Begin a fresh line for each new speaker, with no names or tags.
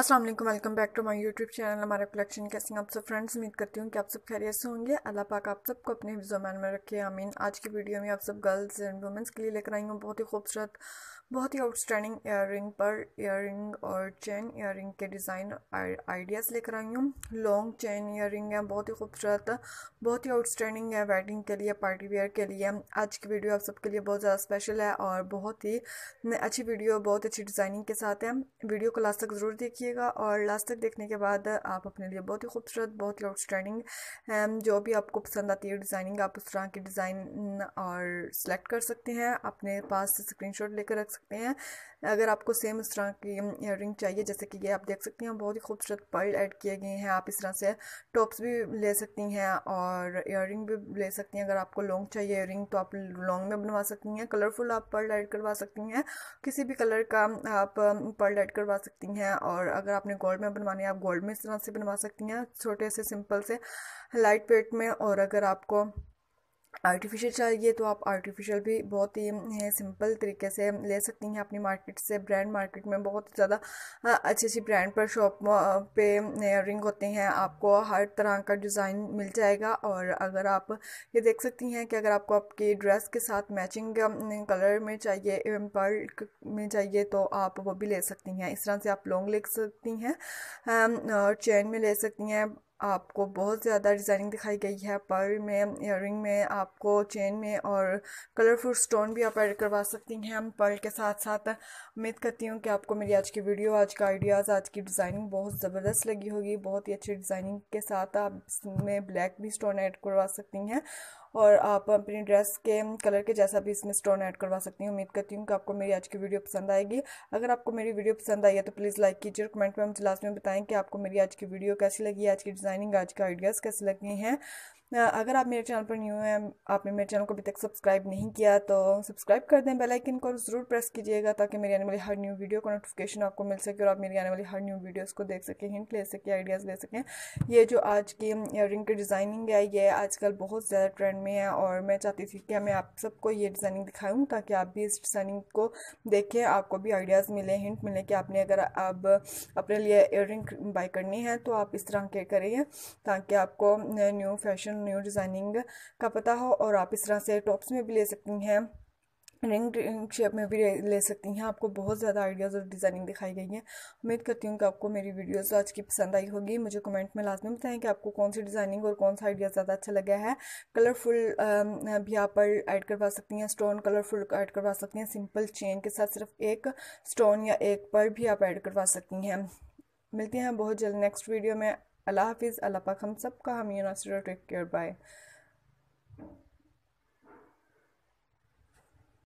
अस्सलाम वालेकुम welcome back to my YouTube channel हमारे कलेक्शन कैसे आप सब? फ्रेंड्स उम्मीद करती हूँ कि आप सब खैरियत से होंगे। अल्लाह पाक आप सबको अपने जमान में रखे, आमीन। आज की वीडियो में आप सब गर्ल्स एंड वुमेंस के लिए लेकर आई हूँ बहुत ही खूबसूरत, बहुत ही आउटस्टैंडिंग इयर पर इयर और चेन इयर के डिज़ाइन आइडियाज़ लेकर आई हूँ। लॉन्ग चेन इयर है, बहुत ही खूबसूरत, बहुत ही आउटस्टैंडिंग है वेडिंग के लिए पार्टी वेयर के लिए। आज की वीडियो आप सबके लिए बहुत ज़्यादा स्पेशल है और बहुत ही अच्छी वीडियो बहुत अच्छी डिज़ाइनिंग के साथ है। वीडियो को लास्ट तक ज़रूर देखिएगा और लास्ट तक देखने के बाद आप अपने लिए बहुत ही खूबसूरत, बहुत ही आउटस्टैंडिंग जो भी आपको पसंद आती है डिज़ाइनिंग आप उस तरह की डिज़ाइन और सेलेक्ट कर सकते हैं। अपने पास स्क्रीन लेकर रख सकते हैं। अगर आपको सेम उस तरह की इयर चाहिए, जैसे कि ये आप देख सकती हैं, बहुत ही खूबसूरत पर्ल ऐड किए गए हैं। आप इस तरह से टॉप्स भी ले सकती हैं और इयर भी ले सकती हैं। अगर आपको लॉन्ग चाहिए इयर तो आप लॉन्ग में बनवा सकती हैं। कलरफुल आप पर्ल ऐड करवा सकती हैं। किसी भी कलर का आप पर्ल ऐड करवा सकती हैं और अगर आपने गोल्ड में बनवानी है, आप गोल्ड में इस तरह से बनवा सकती हैं, छोटे से सिंपल से लाइट वेट में, और अगर आपको आर्टिफिशियल चाहिए तो आप आर्टिफिशियल भी बहुत ही सिंपल तरीके से ले सकती हैं अपनी मार्केट से ब्रांड मार्केट में बहुत ज़्यादा अच्छी अच्छी ब्रांड पर शॉप पे रिंग होते हैं। आपको हर तरह का डिज़ाइन मिल जाएगा और अगर आप ये देख सकती हैं कि अगर आपको आपकी ड्रेस के साथ मैचिंग कलर में चाहिए पर्ल में चाहिए तो आप वो भी ले सकती हैं। इस तरह से आप लॉन्ग ले सकती हैं और चेन में ले सकती हैं। आपको बहुत ज़्यादा डिज़ाइनिंग दिखाई गई है। पर में इयर में, आपको चेन में और कलरफुल स्टोन भी आप ऐड करवा सकती हैं। पर्ल के साथ साथ उम्मीद करती हूँ कि आपको मेरी आज की वीडियो, आज का आइडियाज़, आज की डिज़ाइनिंग बहुत ज़बरदस्त लगी होगी। बहुत ही अच्छी डिज़ाइनिंग के साथ आप इसमें ब्लैक भी स्टोन ऐड करवा सकती हैं और आप अपनी ड्रेस के कलर के जैसा भी इसमें स्टोन ऐड करवा सकती हैं। उम्मीद करती हूँ कि आपको मेरी आज की वीडियो पसंद आएगी। अगर आपको मेरी वीडियो पसंद आई है तो प्लीज़ लाइक कीजिए और कमेंट में मुझे लास्ट में बताएँ कि आपको मेरी आज की वीडियो कैसी लगी, आज की डिज़ाइनिंग आज के आइडियाज़ कैसे लगे हैं। अगर आप मेरे चैनल पर न्यू हैं, आपने मेरे चैनल को अभी तक सब्सक्राइब नहीं किया तो सब्सक्राइब कर दें बेल आइकन को ज़रूर प्रेस कीजिएगा ताकि मेरी आने वाली हर न्यू वीडियो का नोटिफिकेशन आपको मिल सके और आप मेरी आने वाली हर न्यू वीडियोस को देख सकें, हिंट ले सकें, आइडियाज़ ले सकें। ये जो आज की रिंग की डिज़ाइनिंग है, ये आजकल बहुत ज़्यादा ट्रेंड में है और मैं चाहती थी कि मैं आप सबको ये डिज़ाइनिंग दिखाऊँ ताकि आप भी इस डिज़ाइनिंग को देखें, आपको भी आइडियाज़ मिले, हिंट मिले कि आपने अगर अब अपने लिए इयर बाई करनी है तो आप इस तरह के करें ताकि आपको न्यू फ़ैशन न्यू डिज़ाइनिंग का पता हो और आप इस तरह से टॉप्स में भी ले सकती हैं। रिंग शेप में भी ले सकती हैं। आपको बहुत ज़्यादा आइडियाज़ और डिज़ाइनिंग दिखाई गई है। उम्मीद करती हूँ कि आपको मेरी वीडियोस आज की पसंद आई होगी। मुझे कमेंट में लाजमी बताएँ कि आपको कौन सी डिज़ाइनिंग और कौन सा आइडिया ज़्यादा अच्छा लगा है। कलरफुल भी आप पर ऐड करवा सकती हैं। स्टोन कलरफुल ऐड करवा सकती हैं। सिंपल चेन के साथ सिर्फ़ एक स्टोन या एक पर भी आप ऐड करवा सकती हैं। मिलती हैं बहुत जल्द नेक्स्ट वीडियो में। अल्लाह हाफिज़ अल्लाह पाक हम सब का हम यूनासिर टेक केयर बाय।